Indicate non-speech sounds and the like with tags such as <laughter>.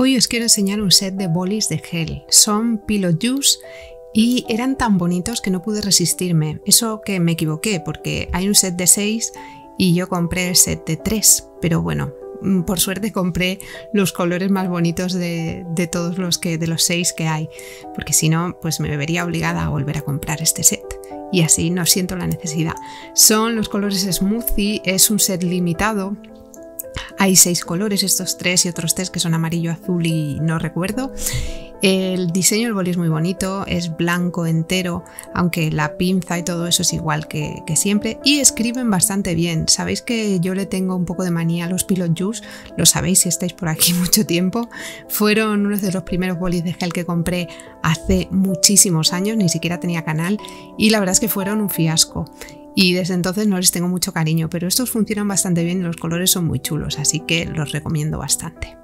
Hoy os quiero enseñar un set de bolis de gel. Son Pilot Juice y eran tan bonitos que no pude resistirme. Eso que me equivoqué porque hay un set de 6 y yo compré el set de 3. Pero bueno, mm, por suerte compré los colores más bonitos de, todos los que de los 6 que hay. Porque si no, pues me vería obligada a volver a comprar este set y así no siento la necesidad. Son los colores smoothie, es un set limitado hay seis colores, estos tres y otros tres que son amarillo, azul y no recuerdo. El diseño del boli es muy bonito, es blanco entero, aunque la pinza y todo eso es igual que, siempre. Y escriben bastante bien. Sabéis que yo le tengo un poco de manía a los Pilot Juice, lo sabéis si estáis por aquí <laughs> mucho tiempo. Fueron uno de los primeros bolis de gel que compré hace muchísimos años, ni siquiera tenía canal, y la verdad es que fueron un fiasco y desde entonces no les tengo mucho cariño, pero estos funcionan bastante bien y los colores son muy chulos, así que los recomiendo bastante.